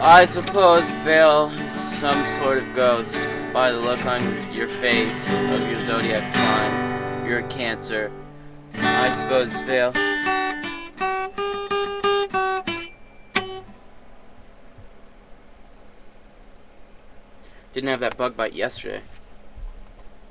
I suppose Vale is some sort of ghost. By the look on your face of your zodiac sign, you're a Cancer. I suppose Vale. Didn't have that bug bite yesterday.